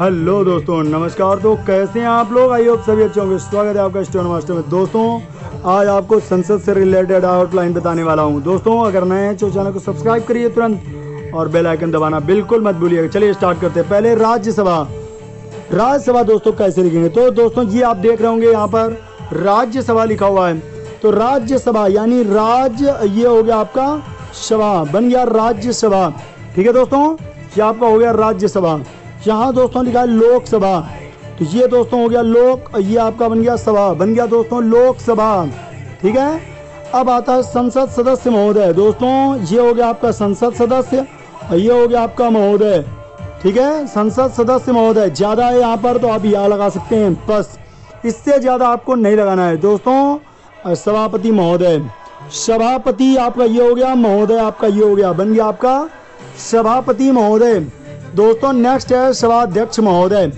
Hello दोस्तों, नमस्कार। तो कैसे हैं आप लोग? आई होप सभी अच्छे होंगे। स्वागत है आपका स्टोन मास्टर में। दोस्तों, आज आपको संसद से रिलेटेड आउटलाइन बताने वाला हूँ। दोस्तों, अगर नए हैं तो चैनल को सब्सक्राइब करिए तुरंत और बेल आइकन दबाना बिल्कुल मत भूलिएगा। चलिए स्टार्ट करते हैं। पहले राज्यसभा। राज्यसभा दोस्तों कैसे लिखेंगे? तो दोस्तों, ये आप देख रहे होंगे यहाँ पर राज्यसभा लिखा हुआ है। तो राज्यसभा यानी राज्य ये हो गया आपका सभा। बन गया राज्यसभा। ठीक है दोस्तों? ये आपका हो गया राज्यसभा। यहाँ दोस्तों लिखा है लोकसभा तो ये दोस्तों हो गया लोक ये आपका बन गया सभा, बन गया दोस्तों लोकसभा ठीक है? अब आता है संसद सदस्य महोदय। दोस्तों, ये हो गया आपका संसद सदस्य, और ये हो गया आपका महोदय। ठीक है? संसद सदस्य महोदय, ज़्यादा है यहाँ पर तो आप यहाँ लगा सकते हैं। बस, इससे ज़्यादा आपको नहीं लगाना है। दोस्तों सभापति महोदय। सभापति आपका ये हो गया, महोदय आपका ये हो गया, बन गया आपका सभापति महोदय। दोस्तों नेक्स्ट है सभाध्यक्ष महोदय।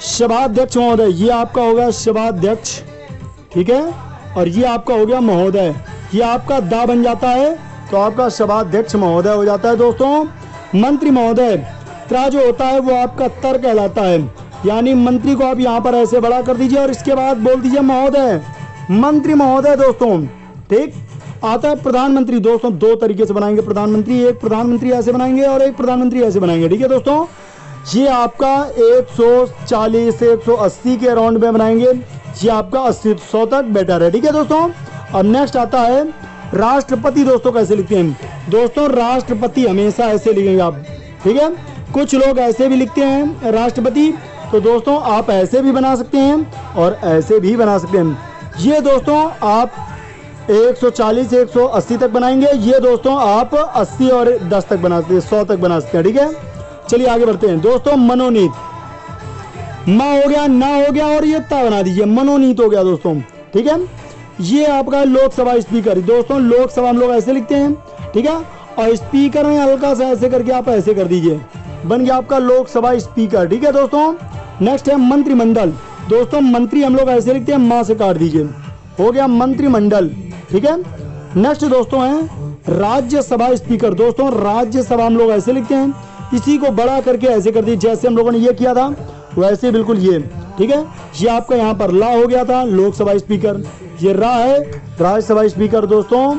सभाध्यक्ष महोदय, ये आपका होगा सभाध्यक्ष, ठीक है? और ये आपका हो गया महोदय। ये आपका दा बन जाता है तो आपका सभाध्यक्ष महोदय हो जाता है, दोस्तों। मंत्री महोदय त्रा जो होता है, वो आपका तर कहलाता है। यानी मंत्री को आप यहाँ पर ऐसे बड़ा कर दीजिए और इसके बाद बोल दीजिए महोदय। मंत्री महोदय, दोस्तों, ठीक? आता है प्रधानमंत्री। दोस्तों, दो तरीके से बनाएँगे प्रधानमंत्री। एक प्रधानमंत्री ऐसे बनाएँगे और एक प्रधानमंत्री ऐसे बनाएँगे। ठीक है दोस्तों? ये आपका 140 से 180 के अराउंड में बनाएँगे। ये आपका 80 सौ तक बेटर है। ठीक है दोस्तों? अब नेक्स्ट आता है राष्ट्रपति। दोस्तों, कैसे लिखते हैं? दोस्तों, राष्ट्रपति हमेशा ऐसे लिखेंगे आप। ठीक है? कुछ लोग ऐसे भी लिखते हैं, राष्ट्रपति। तो दोस्तों, आप ऐसे भी बना सकते हैं और ऐसे भी बना सकते हैं। ये दोस्तों, आप 140 से 180 तक बनाएँगे। ये दोस्तों आप 80 और 10 तक बना सकते हैं 100 तक बना सकते हैं, ठीक है? चलिए आगे बढ़ते हैं। दोस्तों, मनोनीत। मा हो गया, ना हो गया, और ये ता बना दीजिए। मनोनीत हो गया, दोस्तों, ठीक है? ये आपका लोकसभा स्पीकर। दोस्तों, लोकसभा हम लोग ऐसे लिखते हैं, ठीक है? और स्पीकर में हल्का सा ऐसे करके आप ऐसे कर दीजिए। बन गया आपका लोकसभा स्पीकर, ठीक है, दोस्तों? नेक्स्ट है मंत्रिमंडल। दोस्तों, मंत्री हम लोग ऐसे लिखते हैं, माँ से काट दीजिए। हो गया मंत्रिमंडल। ठीक है? नेक्स्ट दोस्तों है, राज्यसभा स्पीकर दोस्तों, राज्यसभा हम लोग ऐसे लिखते हैं। इसी को बड़ा करके ऐसे कर दिए जैसे हम लोगों ने ये किया था, वैसे बिल्कुल ये। ठीक है? ये आपका यहाँ पर ला हो गया था, लोकसभा स्पीकर ये रा है राज्यसभा स्पीकर दोस्तों।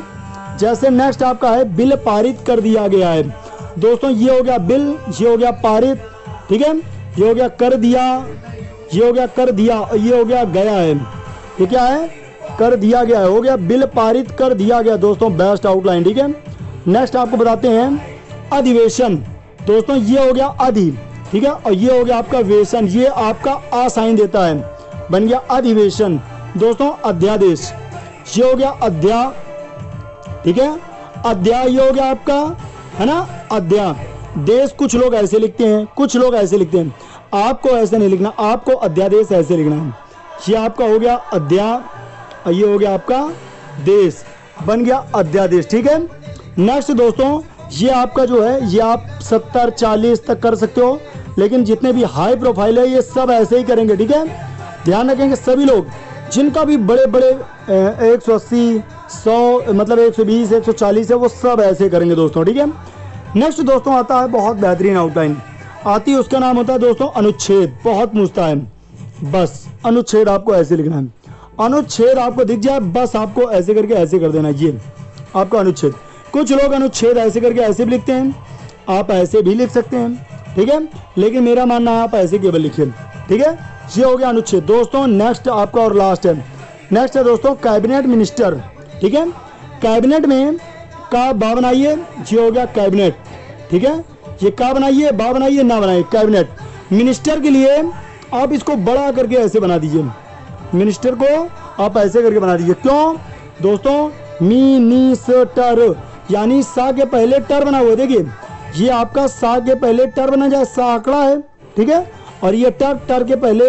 जैसे नेक्स्ट आपका है, बिल पारित कर दिया गया है। दोस्तों, ये हो गया बिल, ये हो गया पारित। ठीक है? ये हो गया कर दिया, ये हो गया कर दिया, ये हो गया गया है। ये क्या है? कर दिया गया हो। गया बिल पारित कर दिया गया। दोस्तों बेस्ट आउटलाइन ठीक है? नेक्स्ट आपको बताते हैं अधिवेशन। दोस्तों, ये हो गया अधि, ठीक है? और ये हो गया आपका वेशन। ये आपका आ साइन देता है। बन गया अधिवेशन। दोस्तों, अध्यादेश। ये हो गया अध्या, ठीक है? अध्याय ये हो गया आपका, है ना? अध्या। देश कुछ लोग ऐसे लिखते हैं, कुछ लोग ऐसे लिखते हैं। आपको ऐसे नहीं लिखना, आपको अध्यादेश ऐसे लिखना है। ये आपका हो गया अध्या ये हो गया आपका देश। बन गया अध्यादेश, ठीक है? नेक्स्ट दोस्तों, ये आपका जो है, ये आप सत्तर, चालीस तक कर सकते हो, लेकिन जितने भी हाई प्रोफ़ाइल है, ये सब ऐसे ही करेंगे, ठीक है? ध्यान रखेंगे सभी लोग, जिनका भी बड़े बड़े एक सौ अस्सी, सौ मतलब एक सौ बीस, एक सौ चालीस है, वो सब ऐसे करेंगे दोस्तों, ठीक है? नेक्स्ट दोस्तों आता है बहुत बेहतरीन आउटलाइन आती है, उसका नाम होता है दोस्तों अनुच्छेद, बहुत पूछता है बस, अनुच्छेद आपको ऐसे लिखना है। अनुच्छेद आपको दिख जाए, बस आपको ऐसे करके ऐसे कर देना, ये आपका अनुच्छेद। कुछ लोग अनुच्छेद ऐसे करके ऐसे भी लिखते हैं, आप ऐसे भी लिख सकते हैं, ठीक है? लेकिन मेरा मानना है आप ऐसे केवल लिखिए, ठीक है? ये हो गया अनुच्छेद। दोस्तों नेक्स्ट आपका और लास्ट है। नेक्स्ट है दोस्तों कैबिनेट मिनिस्टर ठीक है? कैबिनेट में का बा बनाइए, ये हो गया कैबिनेट ठीक है? ये का बनाइए बा बनाइए, ना बनाइए कैबिनेट मिनिस्टर के लिए आप इसको बड़ा करके ऐसे बना दीजिए। मिनिस्टर को आप ऐसे करके बना दीजिए। क्यों? दोस्तों, मिनिस्टर, यानी सा के पहले टर बना हुआ देखिए, ये आपका सा के पहले टर बना जाए, सा आंकड़ा है, ठीक है? और ये टर टर के पहले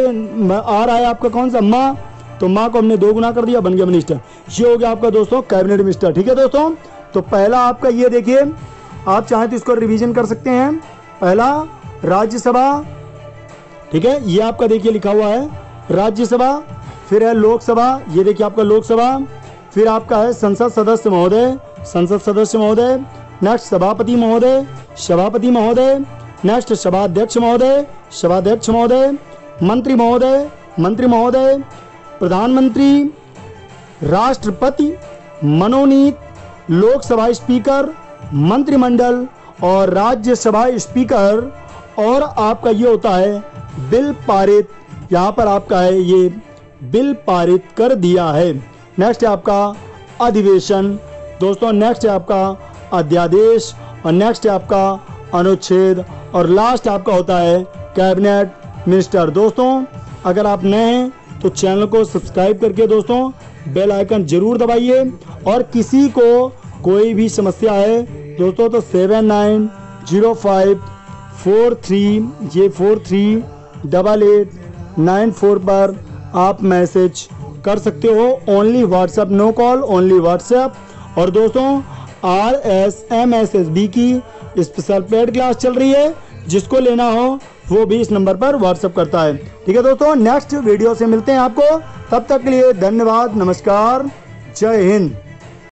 आ रहा है आपका कौन सा? माँ। तो माँ को हमने दो गुना कर दिया, बन गया मिनिस्टर। ये हो गया आपका दोस्तों, कैबिनेट मिनिस्टर, ठीक है दोस्तों? तो पहला आपका ये देखिए, आप चाहें तो इसको रिवीजन कर सकते हैं। पहला, राज्यसभा, ठीक है? ये आपका देखिए लिखा हुआ है, राज्यसभा फिर है लोकसभा, ये देखिए आपका लोकसभा, फिर आपका है संसद सदस्य महोदय, संसद सदस्य महोदय नेक्स्ट सभापति महोदय सभापति महोदय नेक्स्ट सभाध्यक्ष महोदय सभाध्यक्ष महोदय, मंत्री महोदय मंत्री महोदय, प्रधानमंत्री, राष्ट्रपति, मनोनीत, लोकसभा स्पीकर, मंत्रिमंडल और राज्यसभा स्पीकर, और आपका ये होता है बिल पारित, यहाँ पर आपका है ये बिल पारित कर दिया है। नेक्स्ट आपका अधिवेशन। दोस्तों नेक्स्ट आपका अध्यादेश और नेक्स्ट आपका अनुच्छेद और लास्ट आपका होता है कैबिनेट मिनिस्टर दोस्तों, अगर आप नए हैं तो चैनल को सब्सक्राइब करके दोस्तों बेल आइकन ज़रूर दबाइए और किसी को कोई भी समस्या है, दोस्तों तो seven nine zero five four three ये four three double eight nine four पर आप मैसेज कर सकते हो। Only WhatsApp no call only WhatsApp और दोस्तों R S M S S B की स्पेशल पेड क्लास चल रही है। जिसको लेना हो, वो भी इस नंबर पर व्हाट्सएप करता है। ठीक है दोस्तों नेक्स्ट वीडियो से मिलते हैं आपको। तब तक के लिए धन्यवाद, नमस्कार, जय हिंद।